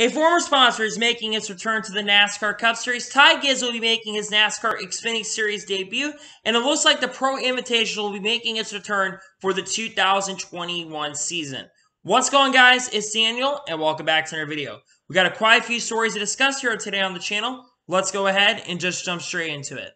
A former sponsor is making its return to the NASCAR Cup Series. Ty Gibbs will be making his NASCAR Xfinity Series debut, and it looks like the Pro Invitational will be making its return for the 2021 season. What's going, guys? It's Daniel, and welcome back to another video. We got a quite a few stories to discuss here today on the channel. Let's go ahead and just jump straight into it.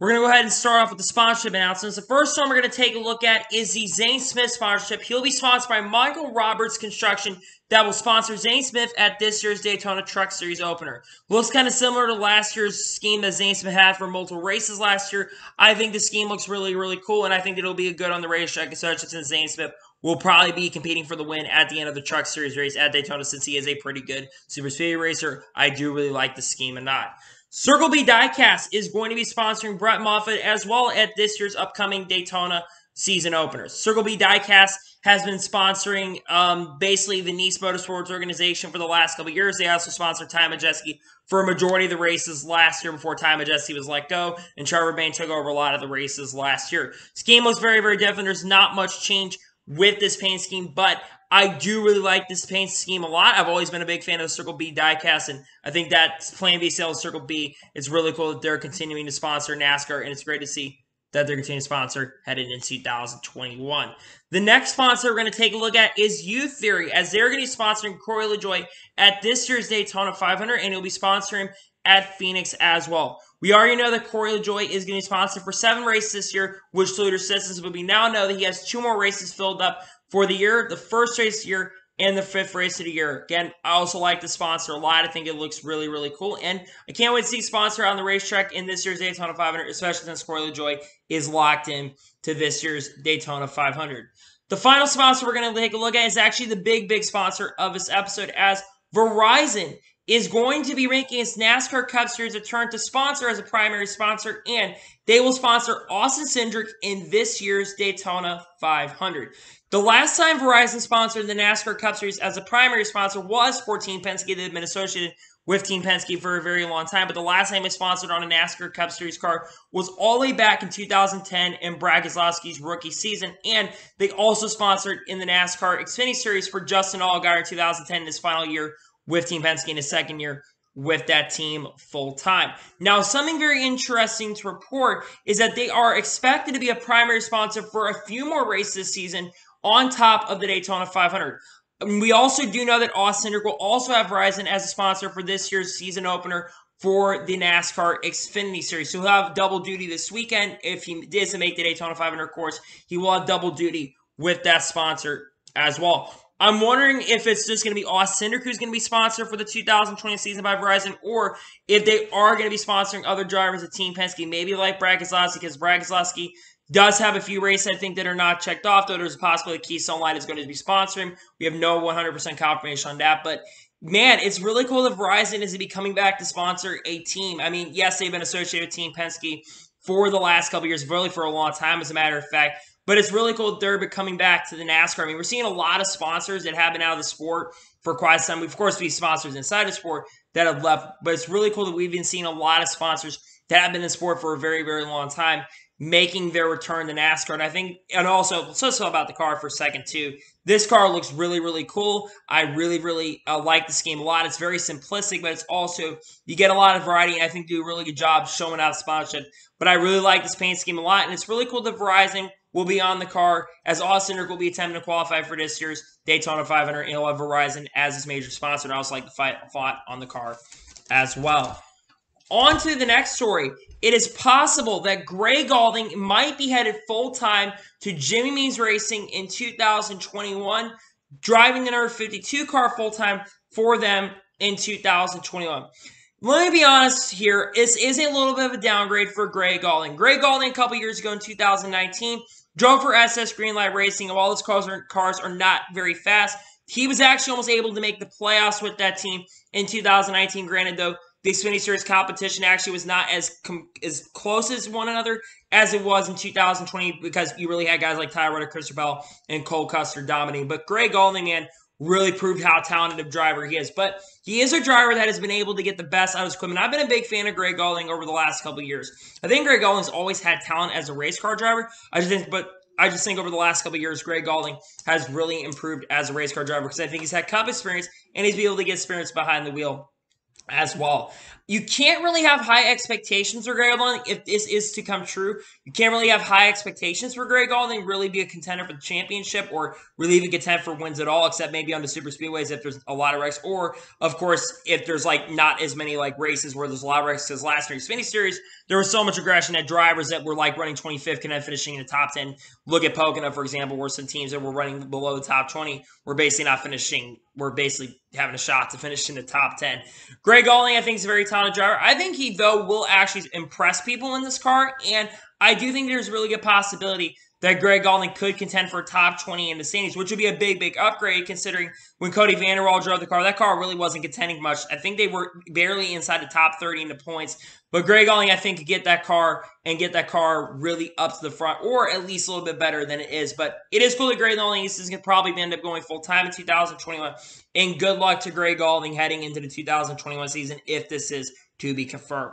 We're going to go ahead and start off with the sponsorship announcements. The first one we're going to take a look at is the Zane Smith sponsorship. He'll be sponsored by Michael Roberts Construction that will sponsor Zane Smith at this year's Daytona Truck Series opener. Looks kind of similar to last year's scheme that Zane Smith had for multiple races last year. I think the scheme looks really, really cool, and I think it'll be a good on the racetrack, especially since Zane Smith will probably be competing for the win at the end of the Truck Series race at Daytona since he is a pretty good Super Speedway racer. I do really like the scheme and not. Circle B Diecast is going to be sponsoring Brett Moffitt as well at this year's upcoming Daytona season openers. Circle B Diecast has been sponsoring um, basically the Niece Motorsports organization for the last couple years. They also sponsored Ty Majeski for a majority of the races last year before Ty Majeski was let go, and Trevor Bayne took over a lot of the races last year. Scheme was very, very different. There's not much change with this paint scheme, but I do really like this paint scheme a lot. I've always been a big fan of Circle B diecast, and I think that Plan B sales Circle B is really cool that they're continuing to sponsor NASCAR, and it's great to see that they're continuing to sponsor headed in 2021. The next sponsor we're going to take a look at is Youtheory, as they're going to be sponsoring Corey LaJoie at this year's Daytona 500, and he'll be sponsoring at Phoenix as well. We already know that Corey LaJoie is going to be sponsored for seven races this year, which Toyota Systems, but we now know that he has two more races filled up for the year, the first race of the year and the fifth race of the year. Again, I also like the sponsor a lot. I think it looks really, really cool. And I can't wait to see sponsor on the racetrack in this year's Daytona 500, especially since Corey LaJoie is locked in to this year's Daytona 500. The final sponsor we're going to take a look at is actually the big, big sponsor of this episode as Verizon is going to be making its NASCAR Cup Series return to sponsor as a primary sponsor, and they will sponsor Austin Cindric in this year's Daytona 500. The last time Verizon sponsored the NASCAR Cup Series as a primary sponsor was for Team Penske. They've been associated with Team Penske for a very long time, but the last time it sponsored on a NASCAR Cup Series car was all the way back in 2010 in Brad Keselowski's rookie season, and they also sponsored in the NASCAR Xfinity Series for Justin Allgaier in 2010 in his final year with Team Penske in his second year with that team full time. Now, something very interesting to report is that they are expected to be a primary sponsor for a few more races this season on top of the Daytona 500. We also do know that Austin will also have Verizon as a sponsor for this year's season opener for the NASCAR Xfinity Series. So he'll have double duty this weekend. If he doesn't make the Daytona 500 course, he will have double duty with that sponsor as well. I'm wondering if it's just going to be Austin Cindric who's going to be sponsored for the 2020 season by Verizon, or if they are going to be sponsoring other drivers at Team Penske, maybe like Brad Keselowski, because Brad Keselowski does have a few races I think that are not checked off, though there's a possibility Keystone Light is going to be sponsoring. We have no 100% confirmation on that, but man, it's really cool that Verizon is to be coming back to sponsor a team. I mean, yes, they've been associated with Team Penske for the last couple years, really for a long time, as a matter of fact. But it's really cool that they're coming back to the NASCAR. I mean, we're seeing a lot of sponsors that have been out of the sport for quite some. We've, of course, be sponsors inside the sport that have left, but it's really cool that we've been seeing a lot of sponsors that have been in sport for a very, very long time making their return to NASCAR. And I think, and also, let's talk about the car for a second, too. This car looks really, really cool. I really, really uh, like this game a lot. It's very simplistic, but it's also, you get a lot of variety, and I think do a really good job showing out sponsorship. But I really like this paint scheme a lot, and it's really cool that Verizon will be on the car as Austin will be attempting to qualify for this year's Daytona 500. And he'll have Verizon as his major sponsor. And I also like the fight fought on the car as well. On to the next story. It is possible that Gray Gaulding might be headed full time to Jimmy Means Racing in 2021, driving the number 52 car full time for them in 2021. Let me be honest here. This is a little bit of a downgrade for Gray Gaulding. Gray Gaulding, a couple years ago in 2019, drove for SS Greenlight Racing, and while his cars are, cars are not very fast, he was actually almost able to make the playoffs with that team in 2019. Granted, though, the Xfinity Series competition actually was not as as close as one another as it was in 2020 because you really had guys like Tyler Reddick, Christopher Bell, and Cole Custer dominating. But Gray Gaulding, man, really proved how talented of driver he is. But he is a driver that has been able to get the best out of his equipment. I've been a big fan of Greg Gaulding over the last couple years. I think Greg Gaulding's always had talent as a race car driver. I just think, but I just think over the last couple years, Greg Gaulding has really improved as a race car driver because I think he's had cup experience and he's been able to get experience behind the wheel as well. You can't really have high expectations for Greg Gaulding if this is to come true. You can't really have high expectations for Greg Gaulding, really be a contender for the championship or really even contend for wins at all, except maybe on the super speedways if there's a lot of races. Or, of course, if there's like not as many like races where there's a lot of races. Because last year's Xfinity Series, there was so much aggression at drivers that were like running 25th and then finishing in the top 10. Look at Pocono, for example, where some teams that were running below the top 20 were basically not finishing, were basically having a shot to finish in the top 10. Greg Gaulding, I think, is a very talented driver. I think he, though, will actually impress people in this car. And I do think there's a really good possibility that Greg Gaulding could contend for top 20 in the standings, which would be a big, big upgrade considering when Kody Vanderwal drove the car, that car really wasn't contending much. I think they were barely inside the top 30 in the points. But Greg Gaulding, I think, could get that car and get that car really up to the front, or at least a little bit better than it is. But it is cool that Greg Gaulding is going to probably end up going full time in 2021. And good luck to Greg Gaulding heading into the 2021 season if this is to be confirmed.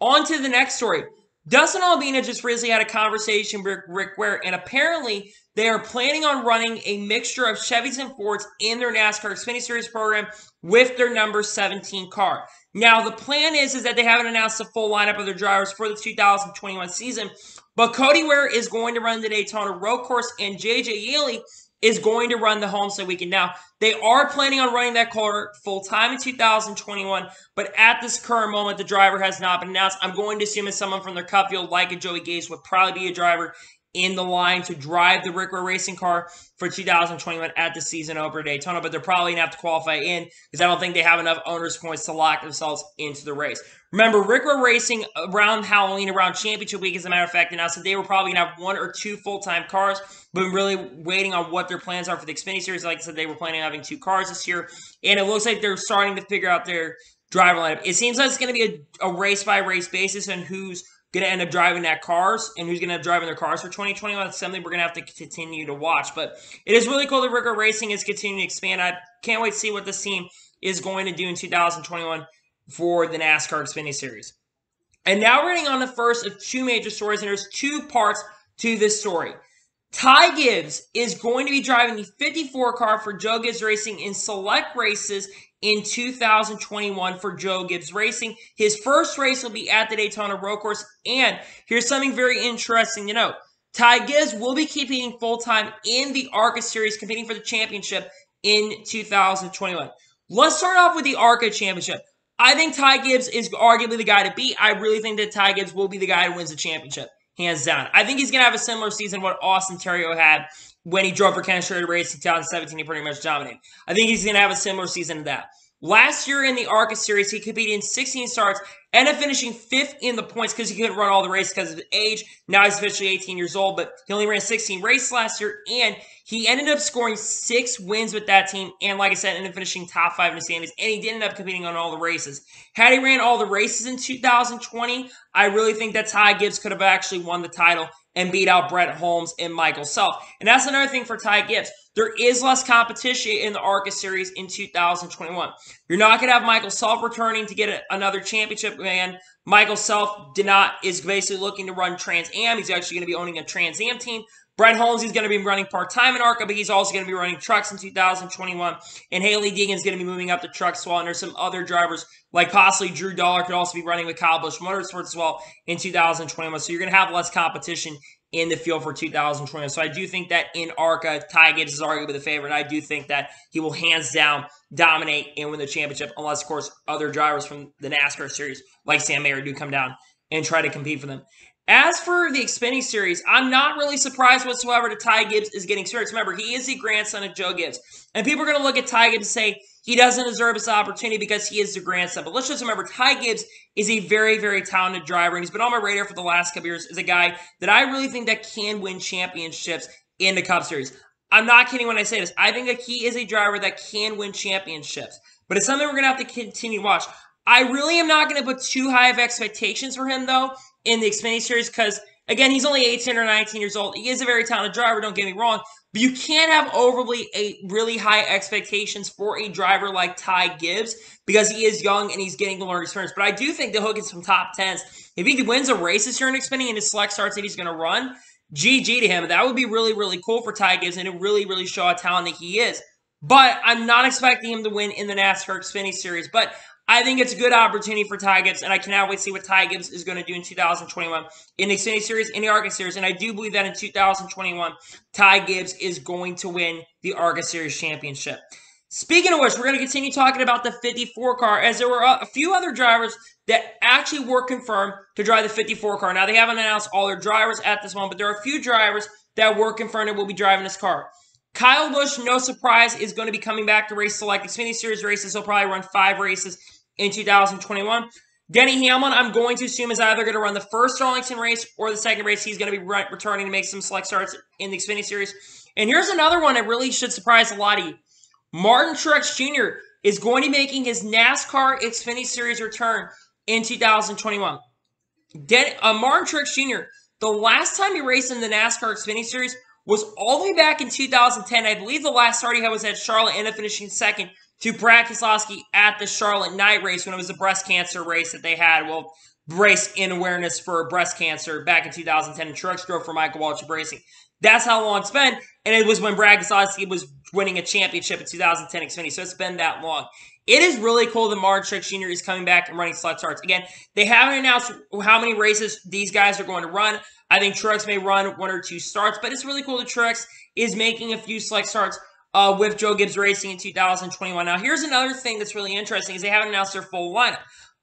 On to the next story. Dustin Albino just recently had a conversation with Rick Ware, and apparently they are planning on running a mixture of Chevys and Fords in their NASCAR Xfinity Series program with their number 17 car. Now, the plan is, is that they haven't announced the full lineup of their drivers for the 2021 season, but Cody Ware is going to run the Daytona Road Course, and JJ Yeley is going to run the Homestead Weekend. Now, they are planning on running that car full time in 2021, but at this current moment, the driver has not been announced. I'm going to assume it's someone from their cup field, like a Joey Gase, would probably be a driver in the line to drive the Rick Ware Racing car for 2021 at the season opener Daytona, but they're probably going to have to qualify in because I don't think they have enough owners points to lock themselves into the race. Remember, Rick Ware Racing around Halloween, around Championship Week, as a matter of fact, announced that they were probably going to have one or two full-time cars, but really waiting on what their plans are for the Xfinity Series. Like I said, they were planning on having two cars this year, and it looks like they're starting to figure out their driver lineup. It seems like it's going to be a, a race-by-race basis and who's – going to end up driving that cars and who's going to end up driving their cars for 2021. It's something we're going to have to continue to watch. But it is really cool that Rick Ware Racing is continuing to expand. I can't wait to see what this team is going to do in 2021 for the NASCAR Xfinity Series. And now we're getting on the first of two major stories, and there's two parts to this story. Ty Gibbs is going to be driving the 54 car for Joe Gibbs Racing in select races in 2021 for Joe Gibbs Racing. His first race will be at the Daytona Road Course. And here's something very interesting to note. Ty Gibbs will be competing full time in the ARCA Series, competing for the championship in 2021. Let's start off with the ARCA Championship. I think Ty Gibbs is arguably the guy to beat. I really think that Ty Gibbs will be the guy who wins the championship, hands down. I think he's going to have a similar season what Austin Theriault had when he drove for Schrader Race in 2017, he pretty much dominated. I think he's going to have a similar season to that. Last year in the ARCA Series, he competed in 16 starts, ended up finishing fifth in the points because he couldn't run all the races because of his age. Now he's officially 18 years old, but he only ran 16 races last year, and he ended up scoring six wins with that team, and like I said, ended up finishing top five in the standings, and he did end up competing on all the races. Had he ran all the races in 2020, I really think that Ty Gibbs could have actually won the title and beat out Brett Holmes and Michael Self. And that's another thing for Ty Gibbs. There is less competition in the ARCA series in 2021. You're not going to have Michael Self returning to get another championship, man. Michael Self did not is basically looking to run Trans Am. He's actually going to be owning a Trans Am team. Brett Holmes, is going to be running part-time in ARCA, but he's also going to be running trucks in 2021. And Hailie Deegan is going to be moving up the trucks well. And there's some other drivers, like possibly Drew Dollar, could also be running with Kyle Busch Motorsports as well in 2021. So you're going to have less competition in the field for 2021. So I do think that in ARCA, Ty Gibbs is arguably the favorite. I do think that he will hands down dominate and win the championship, unless, of course, other drivers from the NASCAR series, like Sam Mayer, do come down and try to compete for them. As for the Xfinity Series, I'm not really surprised whatsoever that Ty Gibbs is getting started. Remember, he is the grandson of Joe Gibbs. And people are going to look at Ty Gibbs and say he doesn't deserve this opportunity because he is the grandson. But let's just remember, Ty Gibbs is a very, very talented driver, and he's been on my radar for the last couple years as a guy that I really think that can win championships in the Cup Series. I'm not kidding when I say this. I think that he is a driver that can win championships. But it's something we're going to have to continue to watch. I really am not going to put too high of expectations for him, though, in the Xfinity Series because, again, he's only 18 or 19 years old. He is a very talented driver, don't get me wrong. But you can't have overly a really high expectations for a driver like Ty Gibbs because he is young and he's getting the learning experience. But I do think that he'll get some top tens. If he wins a race this year in Xfinity and his select starts that he's going to run, GG to him. That would be really, really cool for Ty Gibbs and it really, really show how talented he is. But I'm not expecting him to win in the NASCAR Xfinity Series. But I think it's a good opportunity for Ty Gibbs, and I cannot wait to see what Ty Gibbs is going to do in 2021 in the Xfinity Series, in the ARCA Series. And I do believe that in 2021, Ty Gibbs is going to win the ARCA Series championship. Speaking of which, we're going to continue talking about the 54 car, as there were a few other drivers that actually were confirmed to drive the 54 car. Now, they haven't announced all their drivers at this moment, but there are a few drivers that were confirmed that will be driving this car. Kyle Busch, no surprise, is going to be coming back to race select Xfinity Series races. He'll probably run five races in 2021. Denny Hamlin, I'm going to assume, is either going to run the first Darlington race or the second race. He's going to be re- returning to make some select starts in the Xfinity Series. And here's another one that really should surprise a lot of you. Martin Truex Jr. is going to be making his NASCAR Xfinity Series return in 2021. Den- uh, Martin Truex Jr., the last time he raced in the NASCAR Xfinity Series was all the way back in 2010. I believe the last start he was at Charlotte, ended up finishing second to Brad Keselowski at the Charlotte night race when it was a breast cancer race that they had. Well, race in awareness for breast cancer back in 2010. And Truex drove for Michael Waltrip Racing. That's how long it's been. And it was when Brad Keselowski was winning a championship in 2010 Xfinity. So it's been that long. It is really cool that Martin Truex Jr. is coming back and running select starts. Again, they haven't announced how many races these guys are going to run. I think Truex may run one or two starts, but it's really cool that Truex is making a few select starts uh, with Joe Gibbs Racing in 2021. Now, here's another thing that's really interesting is they haven't announced their full lineup.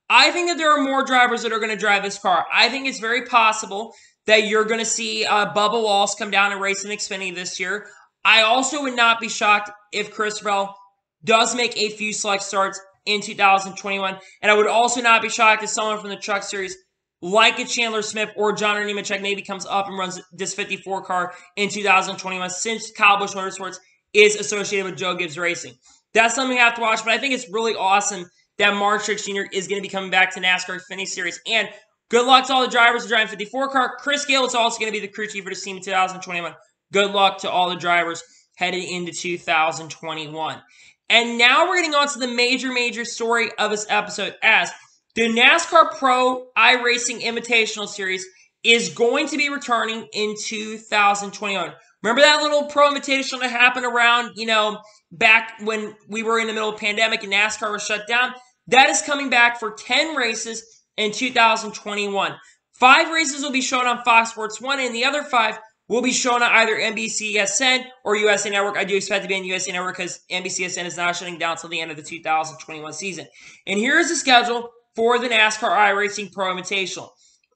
I think that there are more drivers that are going to drive this car. I think it's very possible that you're going to see uh, Bubba Wallace come down and race in Xfinity this year. I also would not be shocked if Chris Bell does make a few select starts in 2021. And I would also not be shocked if someone from the Truck Series, like a Chandler Smith or John or Nemechek, maybe comes up and runs this 54 car in 2021 since Kyle Busch Motorsports is associated with Joe Gibbs Racing. That's something you have to watch, but I think it's really awesome that Martin Truex Jr. is going to be coming back to NASCAR Xfinity Series. And good luck to all the drivers driving 54 car. Chris Gayle is also going to be the crew chief for this team in 2021. Good luck to all the drivers headed into 2021. And now we're getting on to the major, major story of this episode as the NASCAR Pro iRacing Invitational Series is going to be returning in 2021. Remember that little pro invitation that happened around, you know, back when we were in the middle of pandemic and NASCAR was shut down? That is coming back for 10 races in 2021. Five races will be shown on Fox Sports 1, and the other five will be shown on either NBCSN or USA Network. I do expect to be on USA Network because NBCSN is not shutting down until the end of the 2021 season. And here's the schedule for the NASCAR iRacing Pro Invitational.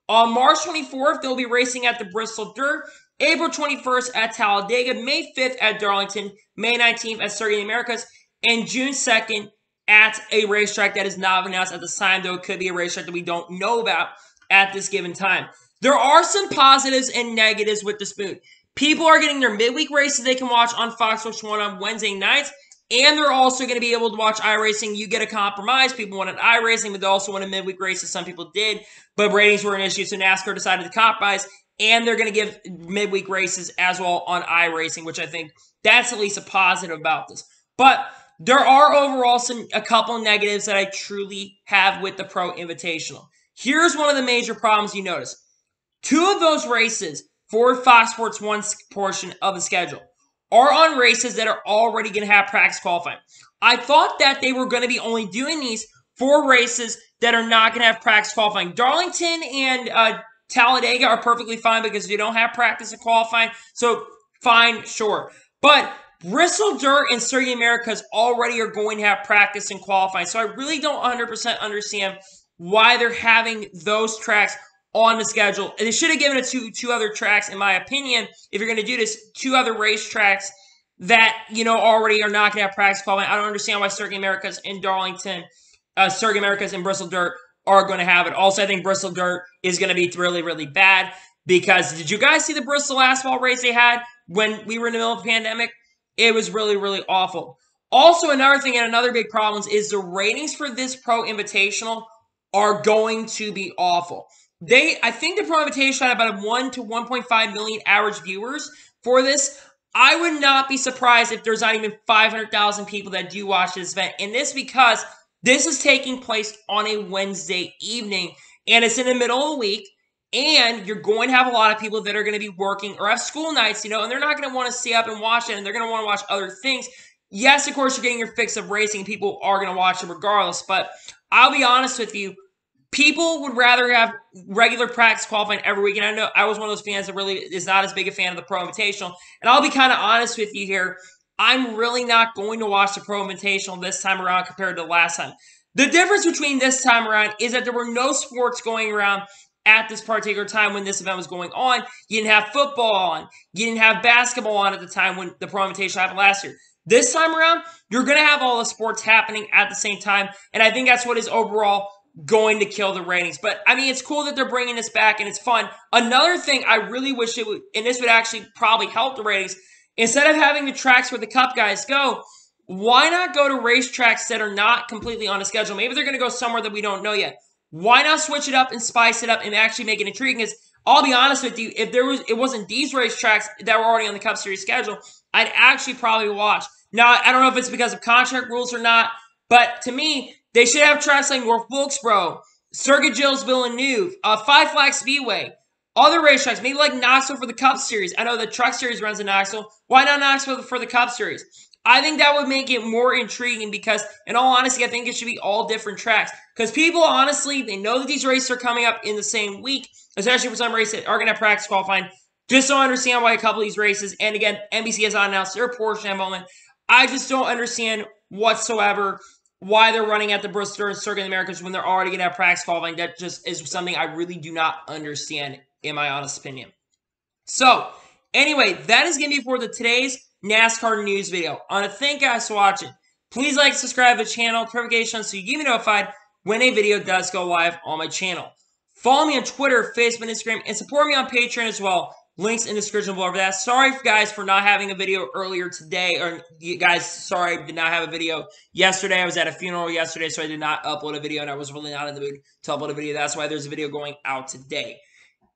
On March 24th, they'll be racing at the Bristol Dirt. April 21st at Talladega, May 5th at Darlington, May 19th at Circuit of the Americas, and June 2nd at a racetrack that is not announced at the time, though it could be a racetrack that we don't know about at this given time. There are some positives and negatives with this boot. People are getting their midweek races they can watch on Fox Sports 1 on Wednesday nights, and they're also going to be able to watch iRacing. You get a compromise. People wanted iRacing, but they also wanted midweek races. Some people did, but ratings were an issue, so NASCAR decided to compromise and they're going to give midweek races as well on iRacing, which I think that's at least a positive about this. But there are overall some a couple negatives that I truly have with the Pro Invitational. Here's one of the major problems you notice. Two of those races for Fox Sports 1 portion of the schedule are on races that are already going to have practice qualifying. I thought that they were going to be only doing these for races that are not going to have practice qualifying. Darlington and uh, Talladega are perfectly fine because you don't have practice in qualifying. So fine, sure. But Bristol Dirt and Circuit Americas already are going to have practice and qualifying. So I really don't 100% understand why they're having those tracks on the schedule. And they should have given it to two other tracks, in my opinion, if you're going to do this, two other racetracks that, you know, already are not going to have practice qualifying. I don't understand why Circuit Americas and Darlington, uh, Circuit Americas and Bristol Dirt are going to have it. Also, I think Bristol Dirt is going to be really, really bad because did you guys see the Bristol asphalt race they had when we were in the middle of the pandemic? It was really, really awful. Also, another thing and another big problem is the ratings for this Pro Invitational are going to be awful. They, I think the Pro Invitational had about a 1 to 1.5 million average viewers for this. I would not be surprised if there's not even 500,000 people that do watch this event. And this because this is taking place on a Wednesday evening, and it's in the middle of the week. And you're going to have a lot of people that are going to be working or have school nights, you know, and they're not going to want to stay up and watch it and they're going to want to watch other things. Yes, of course, you're getting your fix of racing. People are going to watch it regardless. But I'll be honest with you, people would rather have regular practice qualifying every week. And I know I was one of those fans that really is not as big a fan of the Pro Invitational. And I'll be kind of honest with you here. I'm really not going to watch the Pro Invitational this time around compared to last time. The difference between this time around is that there were no sports going around at this particular time when this event was going on. You didn't have football on. You didn't have basketball on at the time when the Pro Invitational happened last year. This time around, you're going to have all the sports happening at the same time. And I think that's what is overall going to kill the ratings. But I mean, it's cool that they're bringing this back and it's fun. Another thing I really wish it would, and this would actually probably help the ratings, instead of having the tracks where the cup guys go, why not go to racetracks that are not completely on a schedule? Maybe they're going to go somewhere that we don't know yet. Why not switch it up and spice it up and actually make it intriguing? Because I'll be honest with you, if there was it wasn't these racetracks that were already on the Cup Series schedule, I'd actually probably watch. Now I don't know if it's because of contract rules or not, but to me, they should have tracks like North Wilkesboro, Circuit Gilles Villeneuve, uh, Five Flag Speedway, other racetracks, maybe like Knoxville for the Cup Series. I know the Truck Series runs in Knoxville. Why not Knoxville for the Cup Series? I think that would make it more intriguing because, in all honesty, I think it should be all different tracks. Because people, honestly, they know that these races are coming up in the same week, especially for some races that are going to practice qualifying. Just don't understand why a couple of these races, and again, NBC has not announced their portion at the moment. I just don't understand whatsoever why they're running at the Bristol and Circuit of the Americas when they're already going to have practice qualifying. That just is something I really do not understand, in my honest opinion. So, anyway, that is going to be for the today's NASCAR news video. I want to thank you guys for watching. Please like, subscribe to the channel, turn notifications so you get notified when a video does go live on my channel. Follow me on Twitter, Facebook, Instagram, and support me on Patreon as well. Links in the description below for that. Sorry, guys, for not having a video earlier today. Or, you guys, sorry, did not have a video yesterday. I was at a funeral yesterday, so I did not upload a video, and I was really not in the mood to upload a video. That's why there's a video going out today.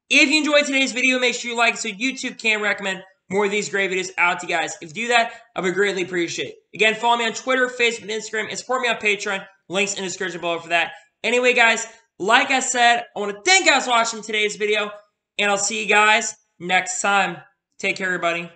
If you enjoyed today's video, make sure you like so YouTube can recommend more of these great videos out to you guys. If you do that, I would greatly appreciate it. Again, follow me on Twitter, Facebook, Instagram, and support me on Patreon. Links in the description below for that. Anyway, guys, like I said, I want to thank you guys for watching today's video, and I'll see you guys next time. Take care, everybody.